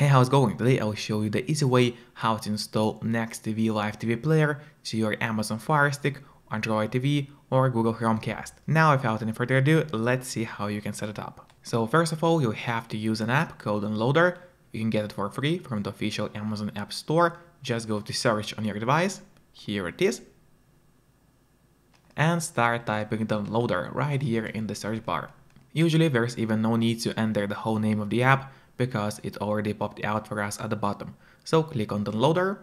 Hey, how's it going? Today I'll show you the easy way how to install NexTV Live TV Player to your Amazon Fire Stick, Android TV or Google Chromecast. Now without any further ado, let's see how you can set it up. So first of all, you have to use an app called Downloader. You can get it for free from the official Amazon App Store. Just go to search on your device. Here it is. And start typing Downloader right here in the search bar. Usually there's even no need to enter the whole name of the app because it already popped out for us at the bottom. So click on Downloader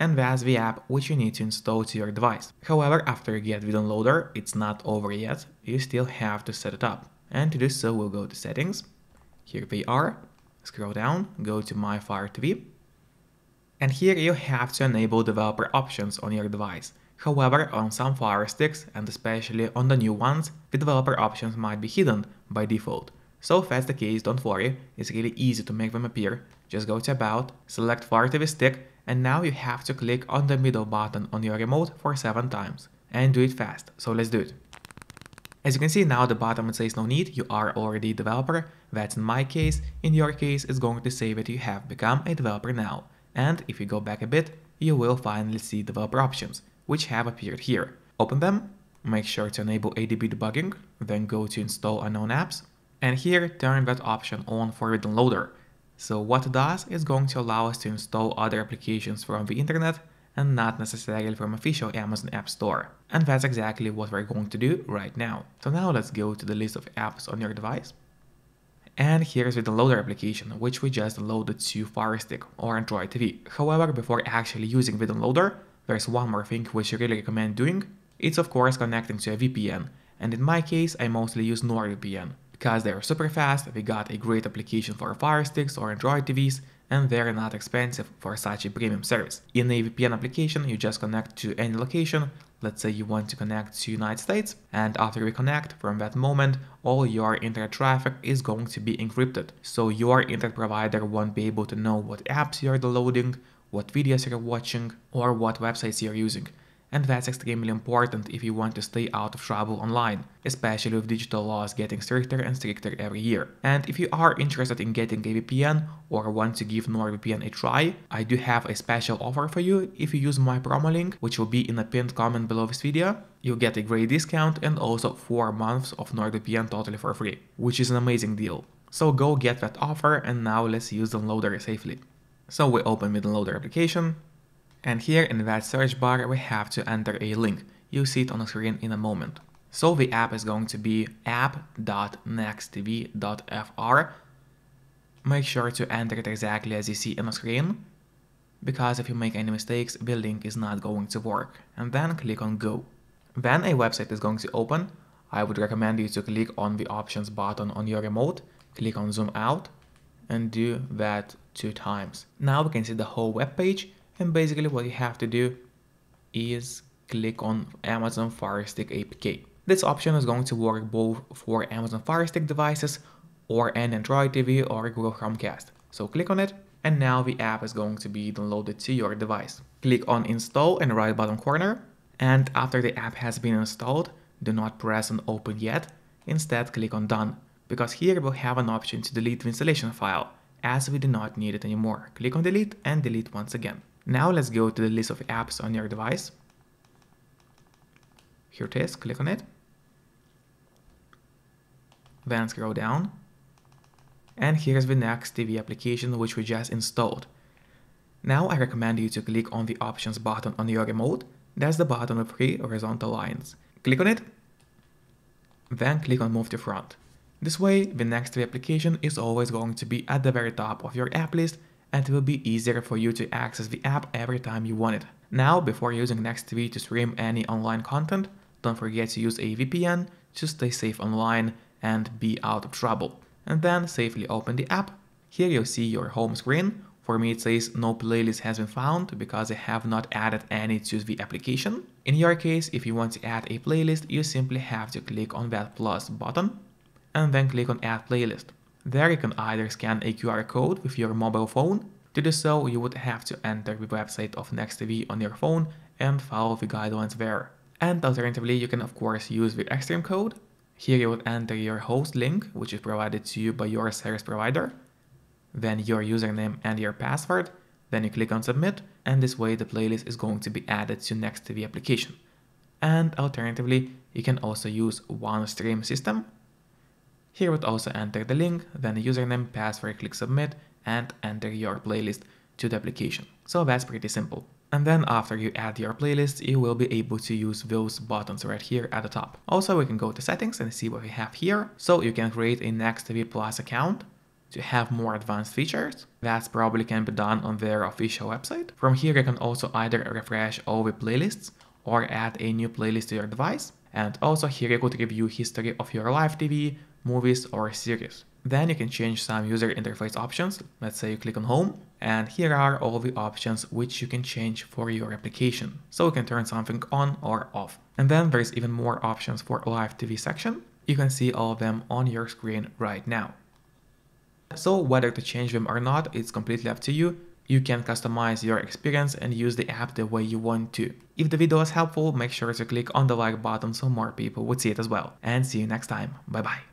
and that's the app which you need to install to your device. However, after you get the downloader, it's not over yet, you still have to set it up. And to do so, we'll go to settings, here they are, scroll down, go to My Fire TV, and here you have to enable developer options on your device. However, on some Fire Sticks, and especially on the new ones, the developer options might be hidden by default. So if that's the case, don't worry, it's really easy to make them appear. Just go to About, select Fire TV Stick, and now you have to click on the middle button on your remote for 7 times. And do it fast, so let's do it. As you can see now the bottom it says no need, you are already a developer, that's in my case, in your case it's going to say that you have become a developer now. And if you go back a bit, you will finally see developer options, which have appeared here. Open them, make sure to enable ADB debugging, then go to install unknown apps, and here turn that option on for the downloader. So what it does is going to allow us to install other applications from the internet and not necessarily from official Amazon App Store. And that's exactly what we're going to do right now. So now let's go to the list of apps on your device. And here's the downloader application, which we just loaded to Fire Stick or Android TV. However, before actually using the downloader, there's one more thing which I really recommend doing. It's of course connecting to a VPN, and in my case I mostly use NordVPN because they're super fast, we got a great application for Fire Sticks or Android TVs, and they're not expensive for such a premium service. In a VPN application, you just connect to any location, let's say you want to connect to United States, and after you connect, from that moment, all your internet traffic is going to be encrypted. So your internet provider won't be able to know what apps you're downloading, what videos you're watching, or what websites you're using and that's extremely important if you want to stay out of trouble online, especially with digital laws getting stricter and stricter every year. And if you are interested in getting a VPN or want to give NordVPN a try, I do have a special offer for you if you use my promo link, which will be in the pinned comment below this video. You'll get a great discount and also 4 months of NordVPN totally for free, which is an amazing deal. So go get that offer and now let's use the Downloader safely. So we open the Downloader application, and here in that search bar we have to enter a link. You'll see it on the screen in a moment. So the app is going to be app.nexttv.fr. Make sure to enter it exactly as you see on the screen, because if you make any mistakes, the link is not going to work. And then click on Go. Then a website is going to open. I would recommend you to click on the options button on your remote, click on zoom out, and do that two times. Now we can see the whole web page and basically what you have to do is click on Amazon Fire Stick APK. This option is going to work both for Amazon Fire Stick devices or an Android TV or Google Chromecast. So click on it and now the app is going to be downloaded to your device. Click on install in the right bottom corner and after the app has been installed, do not press on open yet, instead click on done because here we'll have an option to delete the installation file as we do not need it anymore. Click on delete and delete once again. Now let's go to the list of apps on your device. Here it is, click on it. Then scroll down. And here's the NexTV application which we just installed. Now I recommend you to click on the options button on your remote. That's the button with three horizontal lines. Click on it. Then click on move to front. This way, the NexTV application is always going to be at the very top of your app list and it will be easier for you to access the app every time you want it. Now, before using NexTV to stream any online content, don't forget to use a VPN to stay safe online and be out of trouble. And then safely open the app. Here you'll see your home screen. For me it says no playlist has been found because I have not added any to the application. In your case, if you want to add a playlist, you simply have to click on that plus button and then click on add playlist. There you can either scan a QR code with your mobile phone. To do so, you would have to enter the website of NexTV on your phone and follow the guidelines there. And alternatively, you can of course use the Xtream code. Here you would enter your host link, which is provided to you by your service provider. then your username and your password, then you click on submit and this way the playlist is going to be added to NexTV application. And alternatively, you can also use OneStream system. Here would also enter the link, then the username, password, click submit and enter your playlist to the application. So that's pretty simple. And then after you add your playlist, you will be able to use those buttons right here at the top. Also, we can go to settings and see what we have here. So you can create a Next Plus account to have more advanced features. That probably can be done on their official website. From here, you can also either refresh all the playlists or add a new playlist to your device. And also here you could review history of your live TV, movies or series. Then you can change some user interface options. Let's say you click on home and here are all the options which you can change for your application. So you can turn something on or off. And then there's even more options for live TV section. You can see all of them on your screen right now. So whether to change them or not, it's completely up to you. You can customize your experience and use the app the way you want to. If the video was helpful, make sure to click on the like button so more people would see it as well. And see you next time. Bye bye.